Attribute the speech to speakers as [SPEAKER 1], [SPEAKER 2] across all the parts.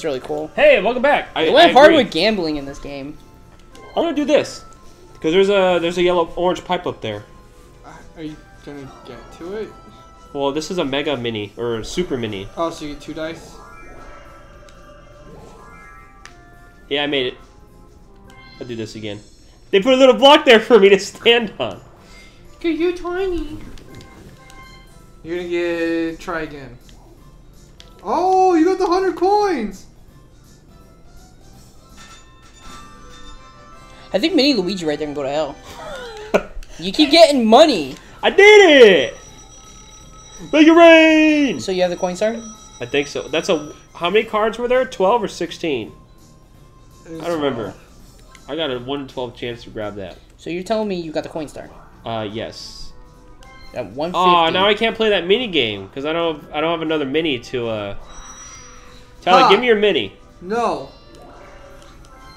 [SPEAKER 1] It's really cool.
[SPEAKER 2] Hey, welcome back. I,
[SPEAKER 1] They went
[SPEAKER 2] I
[SPEAKER 1] hard
[SPEAKER 2] agree.
[SPEAKER 1] with gambling in this game.
[SPEAKER 2] I'm gonna do this because there's a there's a yellow orange pipe up there.
[SPEAKER 3] Uh, are you gonna get to it?
[SPEAKER 2] Well, this is a mega mini or super mini.
[SPEAKER 3] Oh, so you get two dice?
[SPEAKER 2] Yeah, I made it. I'll do this again. They put a little block there for me to stand on.
[SPEAKER 3] Cause you're tiny. You're gonna get try again. Oh, you got the hundred coins.
[SPEAKER 1] I think Mini Luigi right there can go to hell. You keep getting money.
[SPEAKER 2] I did it! Make it rain!
[SPEAKER 1] So you have the coin star?
[SPEAKER 2] I think so. That's a. How many cards were there? 12 or 16? I don't remember. I got a 1 in 12 chance to grab that.
[SPEAKER 1] So you're telling me you got the coin star?
[SPEAKER 2] Uh, yes.
[SPEAKER 1] At 150.
[SPEAKER 2] Oh, now I can't play that mini game because I don't. I don't have another mini to. uh... Tyler,
[SPEAKER 3] Ha!
[SPEAKER 2] give me your mini.
[SPEAKER 3] No.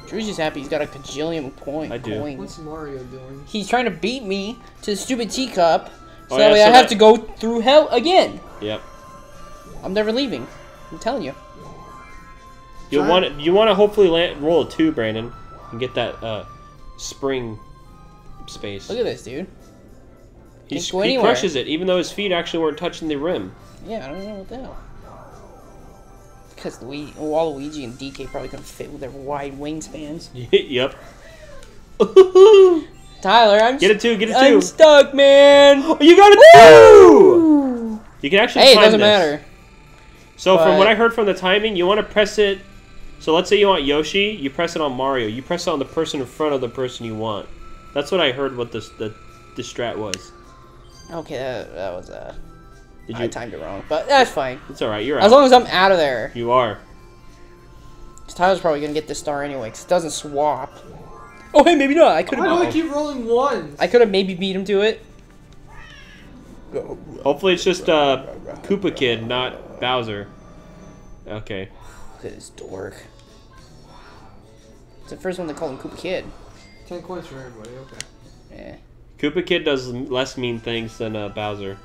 [SPEAKER 1] Drew's just happy he's got a gajillion point
[SPEAKER 2] I do.
[SPEAKER 1] coins.
[SPEAKER 3] What's Mario doing?
[SPEAKER 1] He's trying to beat me to the stupid teacup. So
[SPEAKER 2] Oh,
[SPEAKER 1] that
[SPEAKER 2] yeah,
[SPEAKER 1] way
[SPEAKER 2] so
[SPEAKER 1] I have
[SPEAKER 2] that-
[SPEAKER 1] to go through hell again.
[SPEAKER 2] Yep.
[SPEAKER 1] I'm never leaving. I'm telling you.
[SPEAKER 2] You
[SPEAKER 3] Try-
[SPEAKER 2] want you want to hopefully land, roll a two, Brandon, and get that uh, spring space.
[SPEAKER 1] Look at this, dude.
[SPEAKER 2] He, he
[SPEAKER 1] anywhere.
[SPEAKER 2] crushes it, even though his feet actually weren't touching the rim.
[SPEAKER 1] Yeah, I don't know what the hell. Because Luigi, Waluigi and DK probably couldn't fit with their wide wingspans.
[SPEAKER 2] yep.
[SPEAKER 1] Tyler, I'm
[SPEAKER 2] Get a two, get a
[SPEAKER 1] I'm stuck, man.
[SPEAKER 2] you got two. You can actually.
[SPEAKER 1] Hey, it doesn't
[SPEAKER 2] this.
[SPEAKER 1] matter.
[SPEAKER 2] So from what I heard from the timing, you want to press it. So let's say you want Yoshi, you press it on Mario. You press it on the person in front of the person you want. That's what I heard. What this the the strat was.
[SPEAKER 1] Okay, that, that was uh,
[SPEAKER 2] Did
[SPEAKER 1] I
[SPEAKER 2] you?
[SPEAKER 1] timed it wrong, but that's fine.
[SPEAKER 2] It's all right. You're
[SPEAKER 1] As long as I'm out of there.
[SPEAKER 2] You are.
[SPEAKER 1] 'Cause Tyler's probably gonna get this star anyway, 'cause it doesn't swap. Oh, hey, maybe not. I could
[SPEAKER 3] Why do I keep rolling ones?
[SPEAKER 1] I could have maybe beat him to it.
[SPEAKER 2] Hopefully it's just uh, Koopa Kid, not Bowser. Okay.
[SPEAKER 1] Look at this dork. It's the first one they call him Koopa Kid.
[SPEAKER 3] Ten coins for everybody. Okay.
[SPEAKER 1] Yeah.
[SPEAKER 2] Koopa Kid does less mean things than uh, Bowser.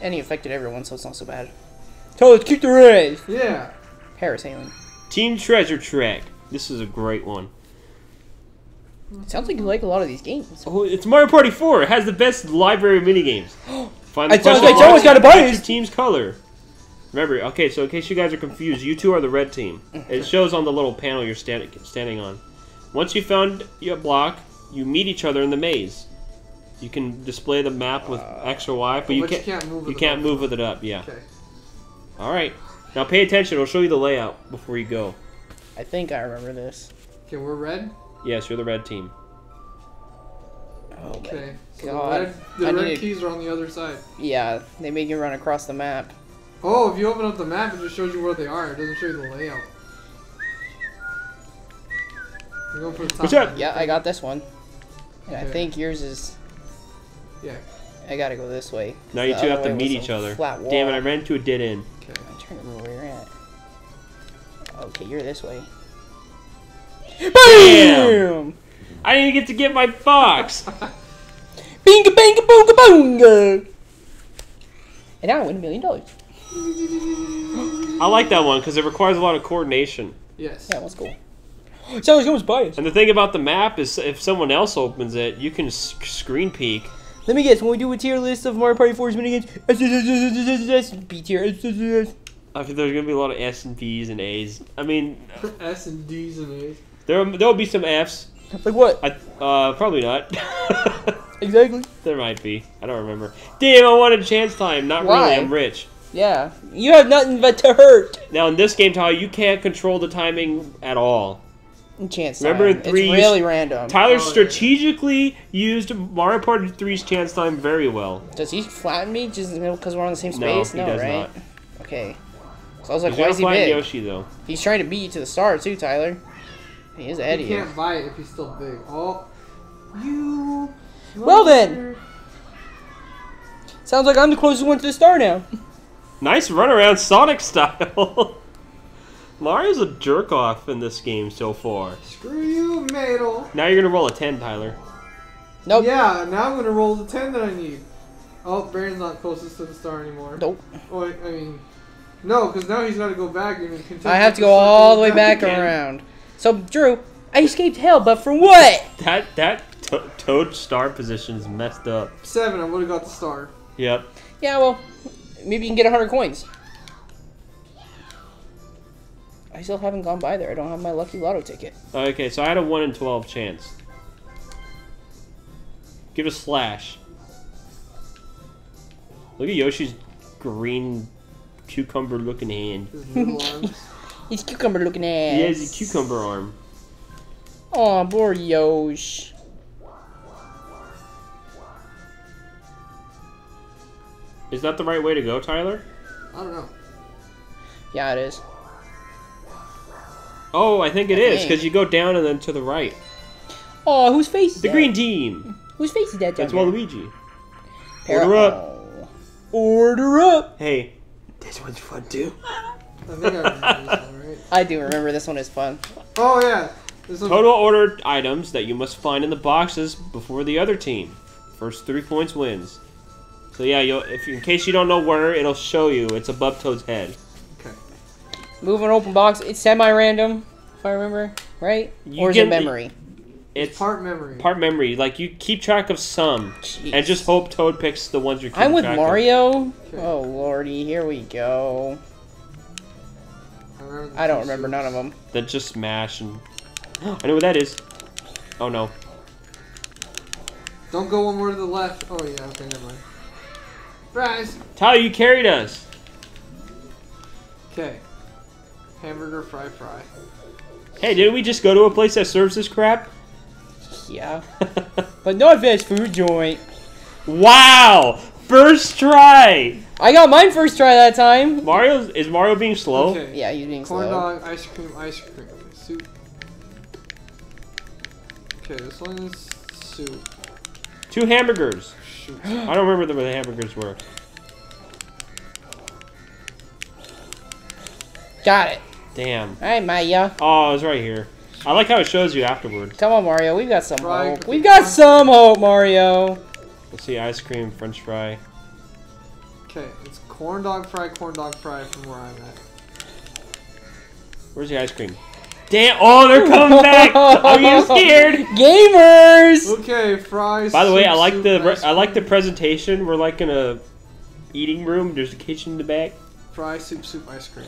[SPEAKER 1] And he affected everyone, so it's not so bad. So let's keep the race.
[SPEAKER 3] Yeah.
[SPEAKER 1] Harris Halen.
[SPEAKER 2] Team Treasure Trek. This is a great one.
[SPEAKER 1] Sounds like you like a lot of these games.
[SPEAKER 2] Oh, it's Mario Party 4. It has the best library of minigames. Find
[SPEAKER 1] I
[SPEAKER 2] the
[SPEAKER 1] thought-
[SPEAKER 2] question
[SPEAKER 1] I got a
[SPEAKER 2] match
[SPEAKER 1] bias.
[SPEAKER 2] team's color. Remember, okay, so in case you guys are confused, you two are the red team. Mm-hmm. It shows on the little panel you're stand, standing on. Once you found your block, you meet each other in the maze. You can display the map with X or Y, but you
[SPEAKER 3] But you
[SPEAKER 2] can't,
[SPEAKER 3] can't move
[SPEAKER 2] you can't
[SPEAKER 3] it.
[SPEAKER 2] move with it up. Yeah.
[SPEAKER 3] Okay.
[SPEAKER 2] All right. Now pay attention. I'll show you the layout before you go.
[SPEAKER 1] I think I remember this.
[SPEAKER 3] Okay, we're red.
[SPEAKER 2] Yes, you're the red team.
[SPEAKER 1] Oh,
[SPEAKER 3] Okay. So
[SPEAKER 1] God.
[SPEAKER 3] the red, the
[SPEAKER 1] I
[SPEAKER 3] red
[SPEAKER 1] need
[SPEAKER 3] keys are on the other side.
[SPEAKER 1] Yeah, they make you run across the map.
[SPEAKER 3] Oh, if you open up the map, it just shows you where they are. It doesn't show you the layout. You're going for the top
[SPEAKER 2] What's up?
[SPEAKER 1] Yeah, I got this one. And I think yours is.
[SPEAKER 3] Yeah.
[SPEAKER 1] I gotta go this way.
[SPEAKER 2] Now you two have to meet each other.
[SPEAKER 1] Flat wall.
[SPEAKER 2] Damn it! I ran into a dead end.
[SPEAKER 3] Okay.
[SPEAKER 1] I'm trying to remember where you're at. Okay, you're this way.
[SPEAKER 2] Bam! I didn't get to get my fox!
[SPEAKER 1] Binga binga boonga boonga! And now I win a million dollars.
[SPEAKER 2] I like that one because it requires a lot of coordination.
[SPEAKER 3] Yes.
[SPEAKER 1] Yeah, that's cool. Sounds like biased.
[SPEAKER 2] And the thing about the map is, if someone else opens it, you can s- screen peek.
[SPEAKER 1] Let me guess, when we do a tier list of Mario Party 4's minigames, B tier,
[SPEAKER 2] I think there's gonna be a lot of S and B's and A's. I mean,
[SPEAKER 3] S and D's and A's.
[SPEAKER 2] there there'll be some F's.
[SPEAKER 1] like what?
[SPEAKER 2] I uh probably not.
[SPEAKER 1] Exactly.
[SPEAKER 2] there might be. I don't remember. Damn, I wanted chance time. Not
[SPEAKER 1] Why?
[SPEAKER 2] really. I'm rich.
[SPEAKER 1] Yeah, you have nothing but to hurt.
[SPEAKER 2] Now in this game, Tyler, you can't control the timing at all.
[SPEAKER 1] Chance
[SPEAKER 2] Remember in three,
[SPEAKER 1] it's really random.
[SPEAKER 2] Tyler
[SPEAKER 3] Oh, yeah.
[SPEAKER 2] strategically used Mario Party 3's chance time very well.
[SPEAKER 1] Does he flatten me just because we're on the same
[SPEAKER 2] No,
[SPEAKER 1] space?
[SPEAKER 2] he does
[SPEAKER 1] right?
[SPEAKER 2] not.
[SPEAKER 1] Okay. So I was like,
[SPEAKER 2] He's
[SPEAKER 1] why is he big?
[SPEAKER 2] Yoshi though.
[SPEAKER 1] He's trying to beat you to the star too, Tyler. He is ahead
[SPEAKER 3] You
[SPEAKER 1] you.
[SPEAKER 3] can't buy it if he's still big. Oh. You.
[SPEAKER 1] Well then. Sounds like I'm the closest one to the star now.
[SPEAKER 2] Nice runaround Sonic style. Mario's a jerk off in this game so far.
[SPEAKER 3] Screw you, Madel.
[SPEAKER 2] Now you're gonna roll a 10, Tyler.
[SPEAKER 1] Nope.
[SPEAKER 3] Yeah, now I'm gonna roll the 10 that I need. Oh, Baron's not closest to the star anymore.
[SPEAKER 1] Nope.
[SPEAKER 3] Oh, wait, I mean. No, because now he's got to go back and continue.
[SPEAKER 1] I have to go all the way back
[SPEAKER 2] again.
[SPEAKER 1] around. So, Drew, I escaped hell, but from what?
[SPEAKER 2] That that to- Toad star position is messed up.
[SPEAKER 3] Seven, I would have got the star.
[SPEAKER 2] Yep.
[SPEAKER 1] Yeah, well, maybe you can get 100 coins. I still haven't gone by there. I don't have my lucky lotto ticket.
[SPEAKER 2] Okay, so I had a one in twelve chance. Give it a slash. Look at Yoshi's green cucumber looking hand.
[SPEAKER 3] His.
[SPEAKER 1] He's cucumber looking ass.
[SPEAKER 2] He has a cucumber arm.
[SPEAKER 1] Aw, poor Yosh.
[SPEAKER 2] Is that the right way to go, Tyler?
[SPEAKER 3] I don't know.
[SPEAKER 1] Yeah, it is.
[SPEAKER 2] Oh, I think it
[SPEAKER 1] I
[SPEAKER 2] is because you go down and then to the right.
[SPEAKER 1] Oh, whose face is
[SPEAKER 2] The
[SPEAKER 1] that?
[SPEAKER 2] green team.
[SPEAKER 1] Whose face is that down
[SPEAKER 2] That's
[SPEAKER 1] there?
[SPEAKER 2] Waluigi.
[SPEAKER 1] Para-
[SPEAKER 2] Order up.
[SPEAKER 1] Oh. Order up.
[SPEAKER 2] Hey, this one's fun too.
[SPEAKER 3] I think I remember this one, right?
[SPEAKER 1] I do remember this one is fun.
[SPEAKER 3] Oh, yeah.
[SPEAKER 2] Total ordered items that you must find in the boxes before the other team. First three points wins. So yeah, you'll, if in case you don't know where, it'll show you. It's above Toad's head.
[SPEAKER 3] Okay.
[SPEAKER 1] Move an open box. It's semi-random, if I remember, right?
[SPEAKER 2] You
[SPEAKER 1] or is
[SPEAKER 2] get-
[SPEAKER 1] it memory?
[SPEAKER 2] It's
[SPEAKER 3] Part memory.
[SPEAKER 2] part memory. Like you keep track of some,
[SPEAKER 1] Jeez.
[SPEAKER 2] and just hope Toad picks the ones you're keeping
[SPEAKER 1] I'm with
[SPEAKER 2] track
[SPEAKER 1] Mario.
[SPEAKER 3] Okay.
[SPEAKER 1] Oh lordy, here we go.
[SPEAKER 3] I,
[SPEAKER 1] I don't remember none of them.
[SPEAKER 2] Of. Then just smash and. I know what that is. Oh no.
[SPEAKER 3] Don't go one more to the left. Oh, yeah. Okay, never mind. Fries.
[SPEAKER 2] Tyler, you carried us.
[SPEAKER 3] Okay. Hamburger, fry, fry.
[SPEAKER 2] Hey, didn't we just go to a place that serves this crap?
[SPEAKER 1] Yeah, but no fast food joint.
[SPEAKER 2] wow! First try.
[SPEAKER 1] I got mine first try that time.
[SPEAKER 2] Mario is Mario being slow?
[SPEAKER 3] Okay.
[SPEAKER 1] Yeah, he's being
[SPEAKER 3] Corn
[SPEAKER 1] slow.
[SPEAKER 3] Corn dog, ice cream, ice cream. Okay, soup. Okay, this one is soup.
[SPEAKER 2] Two hamburgers.
[SPEAKER 3] Shoot.
[SPEAKER 2] I don't remember where the hamburgers were.
[SPEAKER 1] Got it.
[SPEAKER 2] Damn.
[SPEAKER 1] All right, Maya.
[SPEAKER 2] Oh, it's right here. I like how it shows you afterward.
[SPEAKER 1] Come on, Mario. We've got some
[SPEAKER 3] Right.
[SPEAKER 1] hope. We've got some hope, Mario.
[SPEAKER 2] Let's see, ice cream, French fry.
[SPEAKER 3] Okay, it's corn dog fry, corn dog fry from where I'm at.
[SPEAKER 2] Where's the ice cream? Damn! Oh, they're coming back. Are you scared?
[SPEAKER 1] Gamers.
[SPEAKER 3] Okay, fries.
[SPEAKER 2] By the way, I like
[SPEAKER 3] soup,
[SPEAKER 2] the I like the presentation. We're like in a eating room. There's a kitchen in the back.
[SPEAKER 3] fry, soup, soup, ice cream.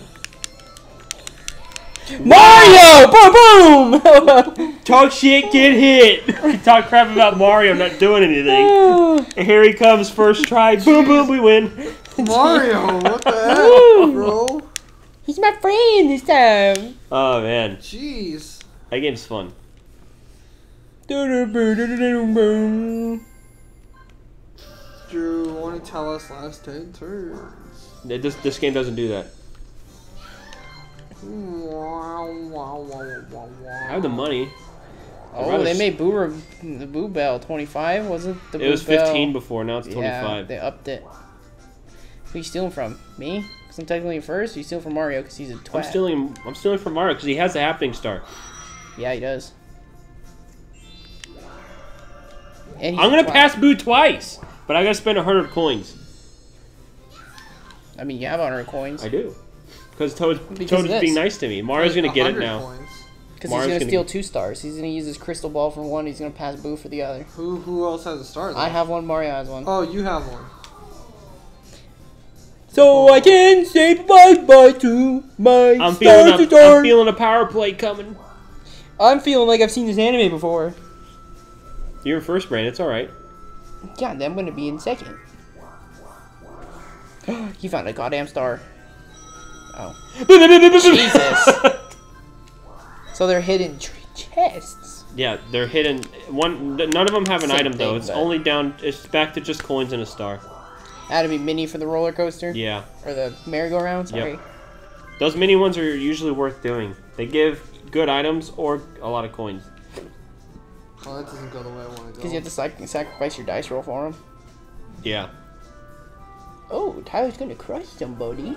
[SPEAKER 1] Mario! Boom! Boom!
[SPEAKER 2] Talk shit, get hit. Talk crap about Mario not doing anything. And here he comes, first try. Boom, boom, we win.
[SPEAKER 3] Mario, what the
[SPEAKER 1] Woo.
[SPEAKER 3] heck, bro?
[SPEAKER 1] He's my friend this time.
[SPEAKER 2] Oh man,
[SPEAKER 3] Jeez.
[SPEAKER 2] that game's fun.
[SPEAKER 3] Drew, want to tell us last 10 turns?
[SPEAKER 2] This this game doesn't do that. I have the money.
[SPEAKER 1] Oh,
[SPEAKER 2] rather
[SPEAKER 1] they made Boo Re- the Boo Bell 25, was it? The
[SPEAKER 2] It was
[SPEAKER 1] Boo Bell?
[SPEAKER 2] 15 before. Now it's
[SPEAKER 1] Yeah,
[SPEAKER 2] 25.
[SPEAKER 1] they upped it. Who you stealing from? Me? Because I'm technically first. Or you stealing from Mario because he's a twat?
[SPEAKER 2] I'm stealing. I'm stealing from Mario because he has the happening star.
[SPEAKER 1] Yeah, he does. And
[SPEAKER 2] I'm gonna
[SPEAKER 1] twat.
[SPEAKER 2] pass Boo twice, but I gotta spend 100 coins.
[SPEAKER 1] I mean, you have 100 coins.
[SPEAKER 2] I do. Because Toad,
[SPEAKER 1] Because
[SPEAKER 2] Toad is being nice to me. Mario's gonna get it now.
[SPEAKER 1] Because he's
[SPEAKER 2] Mario's
[SPEAKER 1] going to
[SPEAKER 2] gonna
[SPEAKER 1] steal
[SPEAKER 2] get-
[SPEAKER 1] two stars. He's going to use his crystal ball for one. He's going to pass Boo for the other.
[SPEAKER 3] Who who else has a star? Though?
[SPEAKER 1] I have one. Mario has one.
[SPEAKER 3] Oh, you have one.
[SPEAKER 1] So I can say bye bye to my
[SPEAKER 2] I'm feeling, a,
[SPEAKER 1] star.
[SPEAKER 2] I'm feeling a power play coming.
[SPEAKER 1] I'm feeling like I've seen this anime before.
[SPEAKER 2] You're in first, Brand. It's all right.
[SPEAKER 1] God, then I'm going to be in second. he found a goddamn star. Oh. Jesus. So they're hidden tr- chests.
[SPEAKER 2] Yeah, they're hidden. One, none of them have an
[SPEAKER 1] Same
[SPEAKER 2] item though. It's
[SPEAKER 1] but-
[SPEAKER 2] only down. It's back to just coins and a star.
[SPEAKER 1] Had to be mini for the roller coaster
[SPEAKER 2] Yeah,
[SPEAKER 1] or the merry-go-round. Sorry.
[SPEAKER 2] those mini ones are usually worth doing. They give good items or a lot of coins.
[SPEAKER 3] Oh, that doesn't go the way I want to go.
[SPEAKER 1] Because you have to sac- sacrifice your dice roll for them.
[SPEAKER 2] Yeah.
[SPEAKER 1] Oh, Tyler's gonna crush somebody.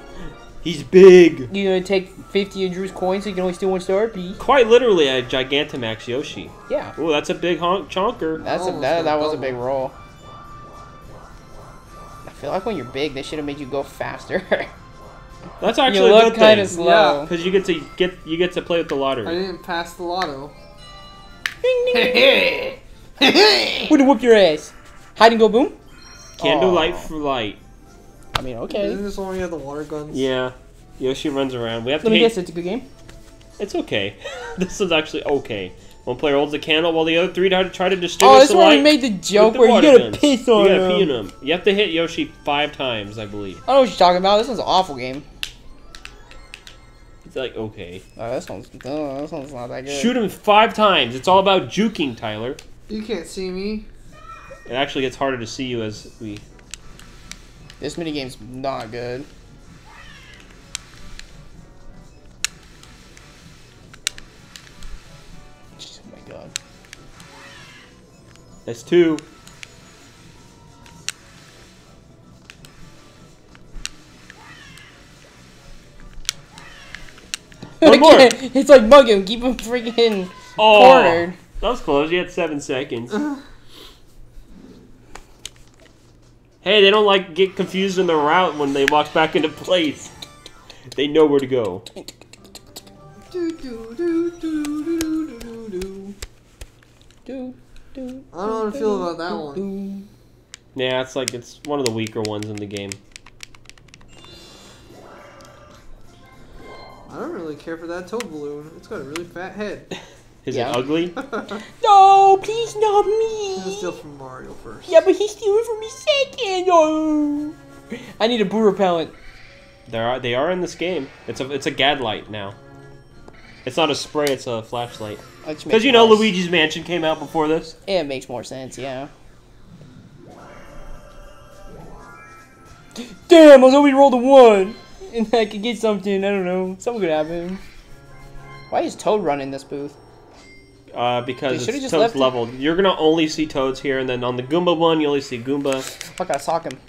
[SPEAKER 2] He's big.
[SPEAKER 1] You're gonna take 50 of Drew's coins so you can only steal one star piece.
[SPEAKER 2] Quite literally a Gigantamax Yoshi.
[SPEAKER 1] Yeah.
[SPEAKER 2] Ooh, that's a big honk chonker.
[SPEAKER 1] That's a,
[SPEAKER 3] oh,
[SPEAKER 1] that, that was a big roll. I feel like when you're big, they should have made you go faster.
[SPEAKER 2] That's
[SPEAKER 1] You
[SPEAKER 2] actually a
[SPEAKER 1] look
[SPEAKER 2] good
[SPEAKER 1] kind of
[SPEAKER 2] thing.
[SPEAKER 1] slow.
[SPEAKER 2] Because you get to get you get to play with the lottery.
[SPEAKER 3] I didn't pass the lotto.
[SPEAKER 1] Would whoop your ass. Hide and go boom.
[SPEAKER 2] Candle
[SPEAKER 1] Aw.
[SPEAKER 2] light for light.
[SPEAKER 1] I mean, okay.
[SPEAKER 3] Isn't this one where you have the water guns?
[SPEAKER 2] Yeah. Yoshi runs around. We have to
[SPEAKER 1] Let me
[SPEAKER 2] hit-
[SPEAKER 1] guess, it's a good game.
[SPEAKER 2] It's okay. this is actually okay. One player holds the candle while the other three try to, destroy. to distinguish
[SPEAKER 1] Oh, this
[SPEAKER 2] the
[SPEAKER 1] one we made the
[SPEAKER 2] with
[SPEAKER 1] joke
[SPEAKER 2] the
[SPEAKER 1] where you
[SPEAKER 2] water
[SPEAKER 1] gotta
[SPEAKER 2] guns.
[SPEAKER 1] piss on
[SPEAKER 2] You gotta pee in
[SPEAKER 1] him.
[SPEAKER 2] You have to hit Yoshi five times, I believe.
[SPEAKER 1] I don't know what you're talking about. This one's an awful game.
[SPEAKER 2] It's like okay.
[SPEAKER 1] Oh, this one's, oh, this one's not that good.
[SPEAKER 2] Shoot him five times. It's all about juking, Tyler.
[SPEAKER 3] You can't see me.
[SPEAKER 2] It actually gets harder to see you as we.
[SPEAKER 1] This minigame's not good. Jeez, oh my god.
[SPEAKER 2] That's two. One more.
[SPEAKER 1] it's like bug him. Keep him freaking
[SPEAKER 2] Oh,
[SPEAKER 1] cornered.
[SPEAKER 2] that was close. You had seven seconds. hey, they don't like get confused in the route when they walk back into place. They know where to go.
[SPEAKER 3] I don't know how to feel about that one.
[SPEAKER 2] Yeah, it's like it's one of the weaker ones in the game.
[SPEAKER 3] I don't really care for that toad balloon. It's got a really fat head.
[SPEAKER 2] Is
[SPEAKER 1] Yeah.
[SPEAKER 2] it ugly?
[SPEAKER 1] No, please not
[SPEAKER 3] I'm gonna steal from Mario first.
[SPEAKER 1] Yeah, but he's stealing from me second. Oh. I need a boo repellent.
[SPEAKER 2] They are they are in this game. It's a it's a Gaddlight now. It's not a spray. It's a flashlight. Because you know Luigi's Mansion came out before this.
[SPEAKER 1] It makes more sense, yeah. Damn, I was hoping you rolled a one. And I could get something, I don't know. Something could happen. Why is Toad running this booth?
[SPEAKER 2] Uh, because
[SPEAKER 1] should've
[SPEAKER 2] it's Toad's leveled. You're gonna only see Toads here, and then on the Goomba one, you only see Goomba.
[SPEAKER 1] Fuck, I sock him.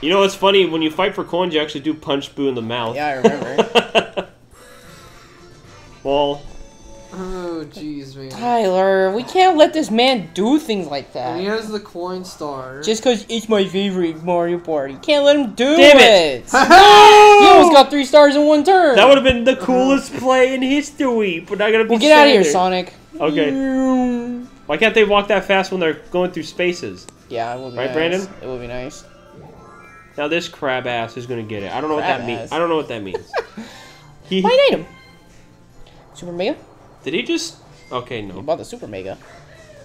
[SPEAKER 2] You know what's funny? When you fight for coins, you actually do punch Boo in the mouth.
[SPEAKER 1] Yeah, I remember.
[SPEAKER 2] well,
[SPEAKER 3] Oh, jeez, man.
[SPEAKER 1] Tyler, we can't let this man do things like
[SPEAKER 3] And he has the coin star.
[SPEAKER 1] Just because it's my favorite Mario Party. Can't let him do
[SPEAKER 2] Damn
[SPEAKER 1] it.
[SPEAKER 2] it.
[SPEAKER 1] He almost got three stars in one turn.
[SPEAKER 2] that would have been the coolest play in history, but I gotta be
[SPEAKER 1] Well, get out of here. Sonic.
[SPEAKER 2] Okay. Why can't they walk that fast when they're going through spaces?
[SPEAKER 1] Yeah, it would be
[SPEAKER 2] Right,
[SPEAKER 1] nice.
[SPEAKER 2] Brandon?
[SPEAKER 1] It would be nice.
[SPEAKER 2] Now this crab ass is gonna get it. I don't know what that
[SPEAKER 1] Crab
[SPEAKER 2] means. I don't know what that means. he
[SPEAKER 1] Find item. Super Mega?
[SPEAKER 2] Did he just? Okay,
[SPEAKER 1] You
[SPEAKER 2] no.
[SPEAKER 1] bought the Super Mega.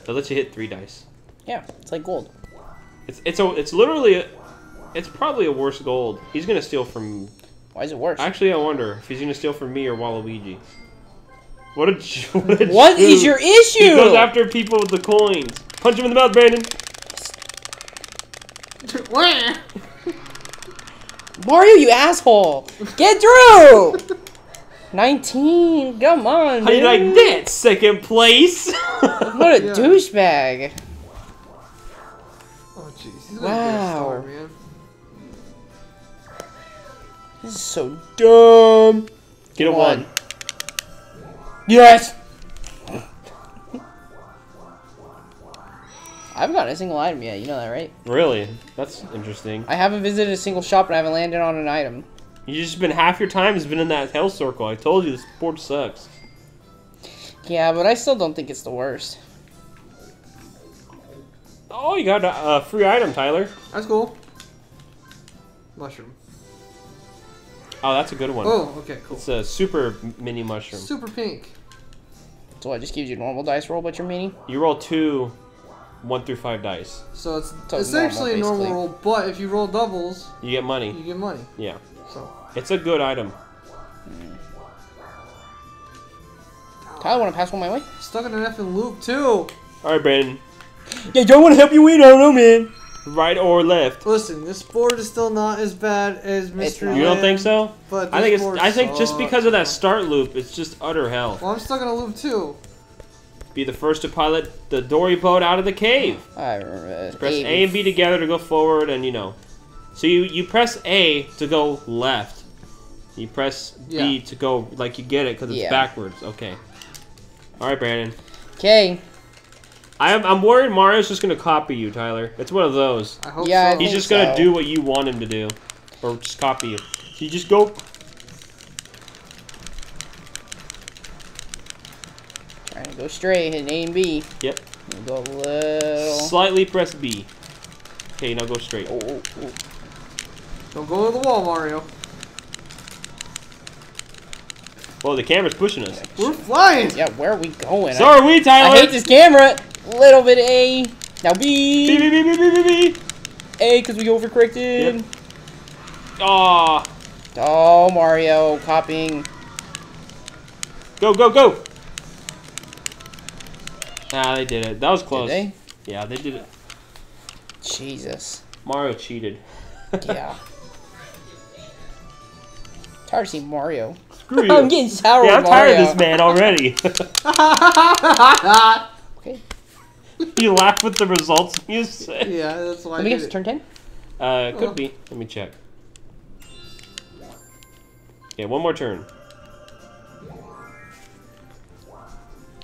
[SPEAKER 2] That lets you hit three dice.
[SPEAKER 1] Yeah, it's like gold.
[SPEAKER 2] It's it's a it's literally a, it's probably a worse gold. He's gonna steal from.
[SPEAKER 1] Why is it worse?
[SPEAKER 2] Actually, I wonder if he's gonna steal from me or Waluigi. What a j- what, a
[SPEAKER 1] What is
[SPEAKER 2] joke.
[SPEAKER 1] your
[SPEAKER 2] He
[SPEAKER 1] issue?
[SPEAKER 2] goes after people with the coins. Punch him in the mouth, Brandon.
[SPEAKER 1] Mario, you asshole! Get through! 19, come on,
[SPEAKER 2] How you
[SPEAKER 1] dude.
[SPEAKER 2] like that? Second place.
[SPEAKER 1] What a
[SPEAKER 3] Yeah.
[SPEAKER 1] douchebag.
[SPEAKER 3] Oh, jeez. He's gonna get a
[SPEAKER 1] Wow.
[SPEAKER 3] star, man.
[SPEAKER 1] This is so dumb.
[SPEAKER 2] Get a
[SPEAKER 1] One.
[SPEAKER 2] one.
[SPEAKER 1] Yes! I haven't gotten a single item yet, you know that, right?
[SPEAKER 2] Really? That's interesting.
[SPEAKER 1] I haven't visited a single shop and I haven't landed on an item.
[SPEAKER 2] You just been half your time has been in that hell circle. I told you this board sucks.
[SPEAKER 1] Yeah, but I still don't think it's the worst.
[SPEAKER 2] Oh, you got a, a free item, Tyler.
[SPEAKER 3] That's cool. Mushroom.
[SPEAKER 2] Oh, that's a good one.
[SPEAKER 3] Oh, okay, cool.
[SPEAKER 2] It's a super mini mushroom.
[SPEAKER 3] Super pink.
[SPEAKER 1] So I just gives you normal dice roll, but you're meaning?
[SPEAKER 2] You roll two, one through five dice.
[SPEAKER 3] So it's
[SPEAKER 1] So it's
[SPEAKER 3] essentially
[SPEAKER 1] normal,
[SPEAKER 3] a normal roll, but if you roll doubles,
[SPEAKER 2] You get money.
[SPEAKER 3] you get money.
[SPEAKER 2] Yeah,
[SPEAKER 3] So
[SPEAKER 2] it's a good item.
[SPEAKER 1] Tyler, want to pass one my way?
[SPEAKER 3] stuck in an effing loop too.
[SPEAKER 2] All right, Brandon.
[SPEAKER 1] Yeah, Joe want to help you win. I don't know, man.
[SPEAKER 2] Right or left?
[SPEAKER 3] Listen, this board is still not as bad as
[SPEAKER 1] It's
[SPEAKER 3] Mystery.
[SPEAKER 2] You don't
[SPEAKER 3] Land,
[SPEAKER 2] think so?
[SPEAKER 3] But
[SPEAKER 2] I think it's. I think just because of that start loop, it's just utter hell.
[SPEAKER 3] Well, I'm stuck in a loop too.
[SPEAKER 2] Be the first to pilot the dory boat out of the cave.
[SPEAKER 1] I remember.
[SPEAKER 2] Press A and B together to go forward, and you know. So you you press A to go left. You press B
[SPEAKER 3] Yeah.
[SPEAKER 2] to go like you get it because it's
[SPEAKER 1] Yeah.
[SPEAKER 2] backwards. Okay. All right, Brandon.
[SPEAKER 1] Okay.
[SPEAKER 2] I'm I'm worried Mario's just gonna copy you, Tyler. It's one of those.
[SPEAKER 3] I hope
[SPEAKER 1] Yeah, I
[SPEAKER 3] so.
[SPEAKER 2] He's
[SPEAKER 1] think
[SPEAKER 2] just gonna
[SPEAKER 1] so.
[SPEAKER 2] do what you want him to do, or just copy you. You just go.
[SPEAKER 1] Trying to go straight, hitting A and B.
[SPEAKER 2] Yep.
[SPEAKER 1] And Go a little.
[SPEAKER 2] Slightly press B. Okay, now go straight.
[SPEAKER 1] Oh, oh, oh.
[SPEAKER 3] Don't go to the wall, Mario.
[SPEAKER 2] Oh, the camera's pushing us.
[SPEAKER 3] We're flying.
[SPEAKER 1] Yeah, where are we going?
[SPEAKER 2] So are we, Tyler.
[SPEAKER 1] I hate this camera. Little bit A. Now
[SPEAKER 2] B,
[SPEAKER 1] B.
[SPEAKER 2] B, B, B, B, B, B.
[SPEAKER 1] A because we overcorrected.
[SPEAKER 2] Yep. Aw.
[SPEAKER 1] Oh, Mario copying.
[SPEAKER 2] Go, go, go. Ah, they did it. That was close.
[SPEAKER 1] Did
[SPEAKER 2] Yeah, they did it.
[SPEAKER 1] Jesus.
[SPEAKER 2] Mario cheated.
[SPEAKER 1] Yeah. Tired of seeing Mario.
[SPEAKER 2] Screw you.
[SPEAKER 1] I'm getting sour
[SPEAKER 2] yeah, I'm
[SPEAKER 1] with
[SPEAKER 2] tired of this man already.
[SPEAKER 1] Okay.
[SPEAKER 2] you laugh with the results you say.
[SPEAKER 3] yeah, that's why.
[SPEAKER 1] Let me
[SPEAKER 3] I
[SPEAKER 1] get
[SPEAKER 3] did
[SPEAKER 1] to
[SPEAKER 3] it.
[SPEAKER 1] turn 10.
[SPEAKER 2] Uh, could
[SPEAKER 3] Oh.
[SPEAKER 2] be. Let me check. Yeah, one more turn.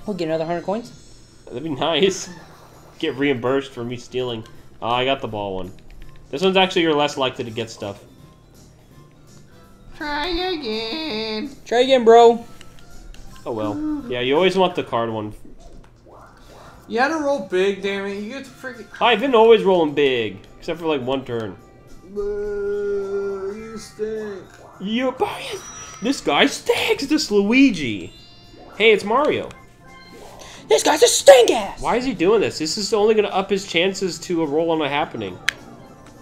[SPEAKER 1] We'll get another 100 coins.
[SPEAKER 2] That'd be nice. Get reimbursed for me stealing. Oh, I got the ball one. This one's actually you're less likely to get stuff.
[SPEAKER 3] Try again.
[SPEAKER 1] Try again, bro.
[SPEAKER 2] Oh well. Yeah, you always want the card one.
[SPEAKER 3] You had to roll big, damn it. You get to freaking.
[SPEAKER 2] I've been always rolling big, except for like one turn.
[SPEAKER 3] Boo, you stink.
[SPEAKER 2] You, this guy stinks. This Luigi. Hey, it's Mario.
[SPEAKER 1] This guy's a stink ass.
[SPEAKER 2] Why is he doing this? This is only gonna up his chances to a roll on a happening,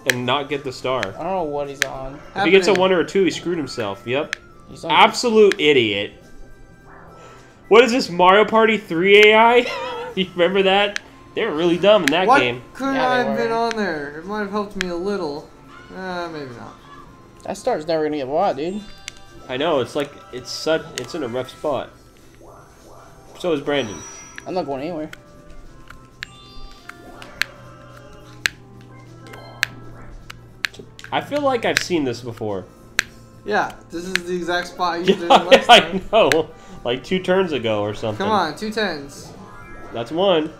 [SPEAKER 2] and not get the star.
[SPEAKER 1] I don't know what he's on.
[SPEAKER 2] If he gets a one or a two, he screwed himself. Yep.
[SPEAKER 1] He's on.
[SPEAKER 2] Absolute idiot. What is this Mario Party 3 AI? you remember that? They were really dumb in that
[SPEAKER 3] What
[SPEAKER 2] game.
[SPEAKER 3] could
[SPEAKER 1] Yeah,
[SPEAKER 3] I
[SPEAKER 1] they
[SPEAKER 3] have been on there? It might have helped me a little. Uh, maybe not.
[SPEAKER 1] That star's never gonna get bought, dude.
[SPEAKER 2] I know it's like it's such it's in a rough spot. So is Brandon.
[SPEAKER 1] I'm not going anywhere.
[SPEAKER 2] I feel like I've seen this before.
[SPEAKER 3] Yeah, this is the exact spot you did
[SPEAKER 2] Yeah,
[SPEAKER 3] last
[SPEAKER 2] I
[SPEAKER 3] time.
[SPEAKER 2] know. Like two turns ago or something.
[SPEAKER 3] Come on, two tens.
[SPEAKER 2] That's one.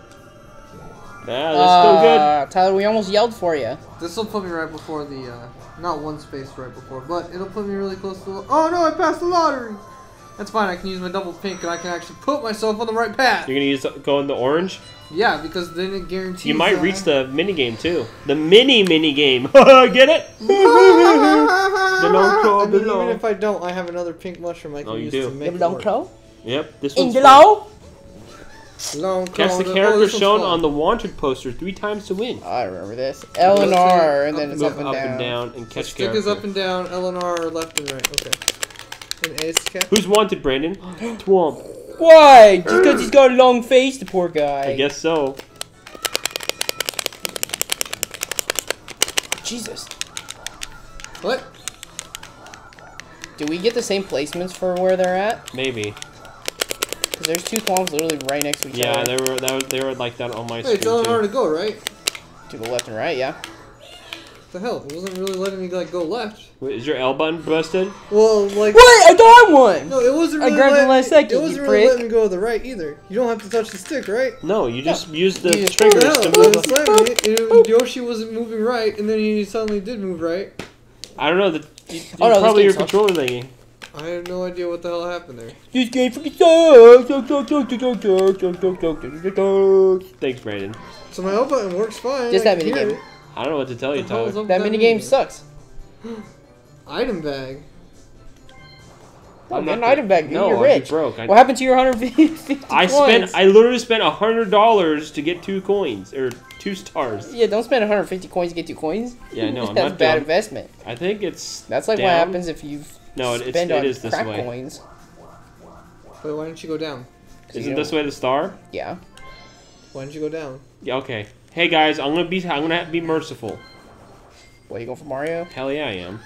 [SPEAKER 2] Yeah, that's still good.
[SPEAKER 1] Uh, Tyler, we almost yelled for you.
[SPEAKER 3] This will put me right before the, uh, not one space right before, but it'll put me really close to the. Oh no, I passed the lottery! That's fine, I can use my double pink and I can actually put myself on the right path.
[SPEAKER 2] You're gonna use go in the orange.
[SPEAKER 3] Yeah, because then it guarantees.
[SPEAKER 2] You might
[SPEAKER 3] that
[SPEAKER 2] reach the mini game too. The mini mini game. Get it? Below,
[SPEAKER 3] I mean,
[SPEAKER 2] below.
[SPEAKER 3] even if I don't, I have another pink mushroom I can
[SPEAKER 2] Oh, you
[SPEAKER 3] use
[SPEAKER 2] do.
[SPEAKER 3] to make
[SPEAKER 1] Give
[SPEAKER 3] it
[SPEAKER 1] it long
[SPEAKER 3] work.
[SPEAKER 1] crow.
[SPEAKER 2] Yep. This
[SPEAKER 1] In
[SPEAKER 2] one's
[SPEAKER 1] the
[SPEAKER 2] fun.
[SPEAKER 1] low.
[SPEAKER 3] Long
[SPEAKER 2] Guess the
[SPEAKER 3] cone- oh,
[SPEAKER 2] character shown
[SPEAKER 3] fun.
[SPEAKER 2] on the wanted poster three times to win.
[SPEAKER 1] I remember this. L and R, and then it's up and
[SPEAKER 2] up
[SPEAKER 1] down.
[SPEAKER 2] and down and
[SPEAKER 3] The
[SPEAKER 2] catch
[SPEAKER 3] stick
[SPEAKER 2] character.
[SPEAKER 3] is up and down, L and R left and right. Okay. And A is to catch.
[SPEAKER 2] Who's wanted, Brandon? Thwomp.
[SPEAKER 1] Why? Just because he's got a long face, the poor guy.
[SPEAKER 2] I guess so.
[SPEAKER 1] Jesus.
[SPEAKER 3] What?
[SPEAKER 1] Do we get the same placements for where they're at?
[SPEAKER 2] Maybe.
[SPEAKER 1] Because there's two thwomps literally right next to each
[SPEAKER 2] Yeah,
[SPEAKER 1] other.
[SPEAKER 2] they were that, was- they were like that on my
[SPEAKER 3] Wait,
[SPEAKER 2] screen
[SPEAKER 3] it's L and R to go, right?
[SPEAKER 1] To the left and right, yeah
[SPEAKER 3] the hell? It wasn't really letting me like go left.
[SPEAKER 2] Wait, is your L button busted?
[SPEAKER 3] Well, like.
[SPEAKER 1] What? I got one.
[SPEAKER 3] No, it wasn't. Really I
[SPEAKER 1] grabbed it last second.
[SPEAKER 3] It wasn't
[SPEAKER 1] you
[SPEAKER 3] really prick. letting me go to the right either. You don't have to touch the stick, right?
[SPEAKER 2] No, you just yeah. use the
[SPEAKER 1] you
[SPEAKER 2] triggers to move.
[SPEAKER 3] It was me, and Yoshi wasn't moving right, and then he suddenly did move right.
[SPEAKER 2] I don't know. The, you,
[SPEAKER 1] oh, no,
[SPEAKER 2] probably your controller thingy.
[SPEAKER 3] I have no idea what the hell happened there.
[SPEAKER 1] This game freaking sucks.
[SPEAKER 2] Thanks, Brandon.
[SPEAKER 3] So my L button works fine.
[SPEAKER 1] Just
[SPEAKER 3] have
[SPEAKER 1] me
[SPEAKER 3] together.
[SPEAKER 2] I don't know what to tell you,
[SPEAKER 3] The
[SPEAKER 2] Tyler.
[SPEAKER 3] up with
[SPEAKER 1] That minigame
[SPEAKER 3] minigame?
[SPEAKER 1] sucks.
[SPEAKER 3] Item bag.
[SPEAKER 1] Oh,
[SPEAKER 2] I'm
[SPEAKER 1] get an item
[SPEAKER 2] gonna-
[SPEAKER 1] dude.
[SPEAKER 2] No,
[SPEAKER 1] You're rich.
[SPEAKER 2] broke. I-
[SPEAKER 1] What happened to your 150
[SPEAKER 2] I
[SPEAKER 1] coins?
[SPEAKER 2] spent. I literally spent a hundred dollars to get two coins or two stars.
[SPEAKER 1] Yeah, don't spend 150 coins to get two coins.
[SPEAKER 2] Yeah, I know. I'm
[SPEAKER 1] That's
[SPEAKER 2] not
[SPEAKER 1] bad
[SPEAKER 2] dumb.
[SPEAKER 1] investment.
[SPEAKER 2] I think it's.
[SPEAKER 1] That's like what happens if you
[SPEAKER 2] No, it- it's-
[SPEAKER 1] spend
[SPEAKER 2] it
[SPEAKER 1] on
[SPEAKER 2] is this
[SPEAKER 1] crap
[SPEAKER 2] way.
[SPEAKER 1] coins.
[SPEAKER 3] Wait, why didn't you go down?
[SPEAKER 2] Isn't
[SPEAKER 1] you
[SPEAKER 2] this
[SPEAKER 1] don't-
[SPEAKER 2] way the star?
[SPEAKER 1] Yeah.
[SPEAKER 3] Why didn't you go down?
[SPEAKER 2] Yeah. Okay. Hey guys, I'm gonna be. I'm gonna be merciful.
[SPEAKER 1] What, you going for Mario?
[SPEAKER 2] Hell yeah, I am.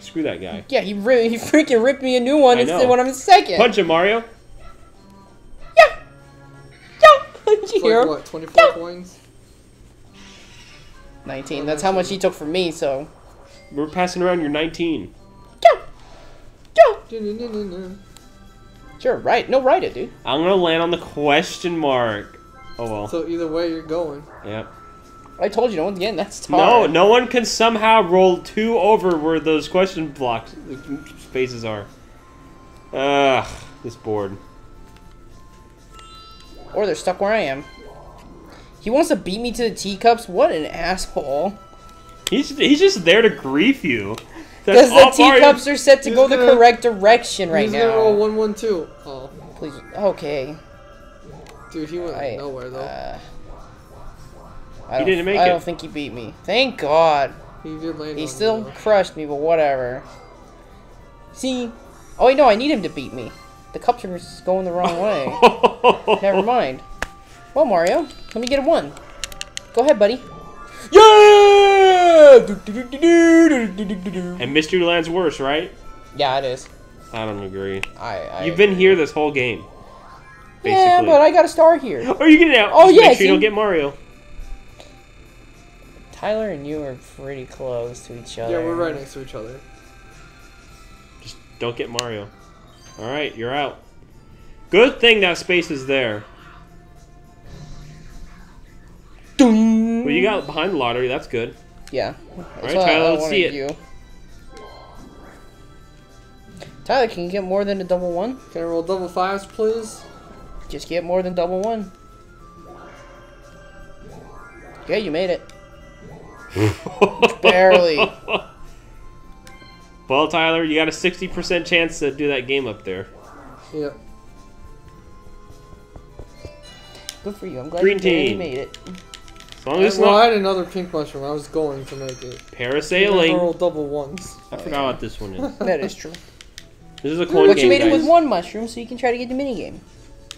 [SPEAKER 2] Screw that guy.
[SPEAKER 1] Yeah, he ri- he freaking ripped me a new one
[SPEAKER 2] I
[SPEAKER 1] instead
[SPEAKER 2] know.
[SPEAKER 1] when I'm in second.
[SPEAKER 2] Punch him, Mario.
[SPEAKER 1] Yeah. Yeah. Did you hear
[SPEAKER 3] like
[SPEAKER 1] him?
[SPEAKER 3] what, 24 coins?
[SPEAKER 1] 19. That's how much he took from me, so.
[SPEAKER 2] We're passing around your 19.
[SPEAKER 1] Yeah. Yeah. Sure, right. No, write it, dude.
[SPEAKER 2] I'm gonna land on the question mark. Oh well.
[SPEAKER 3] So either way, you're going.
[SPEAKER 2] Yep.
[SPEAKER 1] I told you no one's getting that star.
[SPEAKER 2] No, no one can somehow roll two over where those question blocks spaces are. Ugh, this board.
[SPEAKER 1] Or they're stuck where I am. He wants to beat me to the teacups? What an asshole.
[SPEAKER 2] He's he's just there to grief you.
[SPEAKER 1] Because the teacups are set to
[SPEAKER 3] He's
[SPEAKER 1] go the
[SPEAKER 3] gonna-
[SPEAKER 1] correct direction right
[SPEAKER 3] He's gonna roll
[SPEAKER 1] now.
[SPEAKER 3] one one two. Oh,
[SPEAKER 1] Please. Okay.
[SPEAKER 3] Dude, he went
[SPEAKER 1] I,
[SPEAKER 3] nowhere though.
[SPEAKER 1] uh, I
[SPEAKER 2] He
[SPEAKER 1] don't-
[SPEAKER 2] didn't make it.
[SPEAKER 1] I
[SPEAKER 2] it.
[SPEAKER 1] don't think he beat me. Thank God.
[SPEAKER 3] he did land.
[SPEAKER 1] He
[SPEAKER 3] on
[SPEAKER 1] still
[SPEAKER 3] me,
[SPEAKER 1] crushed me, but whatever. See? Oh, wait, no, I need him to beat me. The cups are just going the wrong way. Never mind. Well, Mario, let me get a one. Go ahead, buddy. Yeah!
[SPEAKER 2] And Mystery Land's worse, right?
[SPEAKER 1] Yeah, it is.
[SPEAKER 2] I don't agree.
[SPEAKER 1] I. I
[SPEAKER 2] You've been here this whole game. Basically.
[SPEAKER 1] Yeah, but I got a star here.
[SPEAKER 2] Oh, you get it out.
[SPEAKER 1] Oh,
[SPEAKER 2] Just
[SPEAKER 1] yeah,
[SPEAKER 2] Make sure you don't get Mario.
[SPEAKER 1] Tyler and you are pretty close to each other.
[SPEAKER 3] Yeah, we're right next to each other.
[SPEAKER 2] Just don't get Mario. All right, you're out. Good thing that space is there.
[SPEAKER 1] Ding.
[SPEAKER 2] Well, you got behind the lottery. That's good.
[SPEAKER 1] Yeah.
[SPEAKER 2] right, Tyler, let's see it.
[SPEAKER 1] You. Tyler, can you get more than a double one?
[SPEAKER 3] Can I roll double fives, please?
[SPEAKER 1] Just get more than double one. Okay, you made it. Barely.
[SPEAKER 2] Well, Tyler, you got a 60% chance to do that game up there.
[SPEAKER 3] Yep.
[SPEAKER 1] Good for you. I'm glad
[SPEAKER 2] Green
[SPEAKER 1] you barely
[SPEAKER 2] team.
[SPEAKER 1] made it.
[SPEAKER 2] As long as it's
[SPEAKER 3] well, I
[SPEAKER 2] not
[SPEAKER 3] had another pink mushroom. I was going to make it. I
[SPEAKER 2] parasailing.
[SPEAKER 3] roll double ones.
[SPEAKER 2] I forgot what this one is.
[SPEAKER 1] That is true.
[SPEAKER 2] This is a coin
[SPEAKER 1] But
[SPEAKER 2] game,
[SPEAKER 1] you made it with one mushroom, so you can try to get the minigame.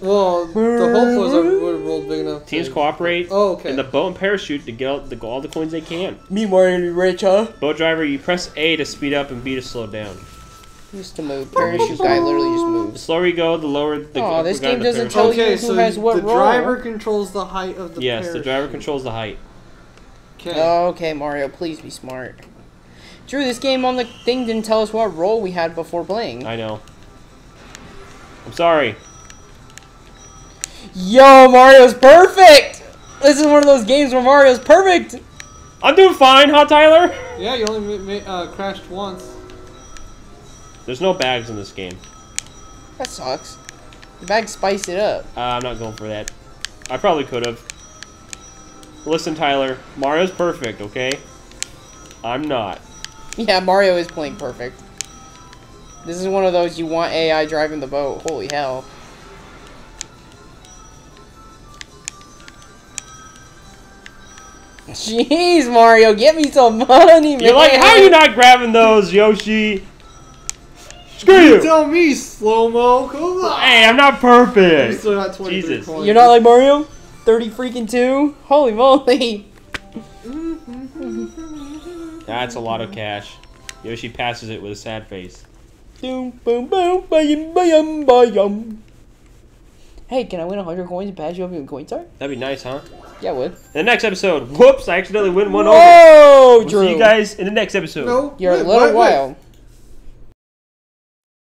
[SPEAKER 3] Well, the hope was I would have rolled big enough.
[SPEAKER 2] Teams
[SPEAKER 3] to...
[SPEAKER 2] cooperate
[SPEAKER 3] Oh, okay.
[SPEAKER 2] in the boat and parachute to get all the, all the coins they can.
[SPEAKER 1] Me, Mario, rich, huh?
[SPEAKER 2] Boat driver, you press A to speed up and B to slow down.
[SPEAKER 1] Used to move. Parachute guy literally just moves.
[SPEAKER 2] The slower you go, the lower the
[SPEAKER 1] Aw, this game doesn't
[SPEAKER 2] parachute.
[SPEAKER 1] tell you
[SPEAKER 3] okay,
[SPEAKER 1] who
[SPEAKER 3] so
[SPEAKER 1] has what
[SPEAKER 3] the
[SPEAKER 1] role.
[SPEAKER 3] The driver controls the height of the
[SPEAKER 2] Yes, the driver controls the height.
[SPEAKER 3] Okay.
[SPEAKER 1] Okay, Mario, please be smart. Drew, this game on the thing didn't tell us what role we had before playing.
[SPEAKER 2] I know. I'm sorry.
[SPEAKER 1] Yo, Mario's perfect! This is one of those games where Mario's perfect!
[SPEAKER 2] I'm doing fine, huh, Tyler?
[SPEAKER 3] Yeah, you only ma- ma- uh, crashed once.
[SPEAKER 2] There's no bags in this game.
[SPEAKER 1] That sucks. The bag spiced it up.
[SPEAKER 2] Uh, I'm not going for that. I probably could have. Listen, Tyler. Mario's perfect, okay? I'm not.
[SPEAKER 1] Yeah, Mario is playing perfect. This is one of those you want AI driving the boat. Holy hell. Jeez, Mario, get me some money, man.
[SPEAKER 2] You're like, how are you not grabbing those, Yoshi? Screw you!
[SPEAKER 3] Tell me, slow mo. Come on.
[SPEAKER 2] Hey, I'm not perfect.
[SPEAKER 3] You
[SPEAKER 2] perfect.
[SPEAKER 3] still got 23
[SPEAKER 2] Jesus.
[SPEAKER 3] coins.
[SPEAKER 1] You're not like Mario? 30 freaking 2? Holy moly.
[SPEAKER 2] That's a lot of cash. Yoshi passes it with a sad face.
[SPEAKER 1] Boom, boom, boom, bayum, bayum, bayum. Hey, can I win 100 coins and pass you up in a coin star?
[SPEAKER 2] That'd be nice, huh?
[SPEAKER 1] Yeah, I would.
[SPEAKER 2] In the next episode, whoops, I accidentally win one over.
[SPEAKER 1] Whoa,
[SPEAKER 2] We'll
[SPEAKER 1] Drew.
[SPEAKER 2] see you guys in the next episode.
[SPEAKER 3] No.
[SPEAKER 1] You're
[SPEAKER 3] wait,
[SPEAKER 1] a little
[SPEAKER 3] wait, wait.
[SPEAKER 1] wild.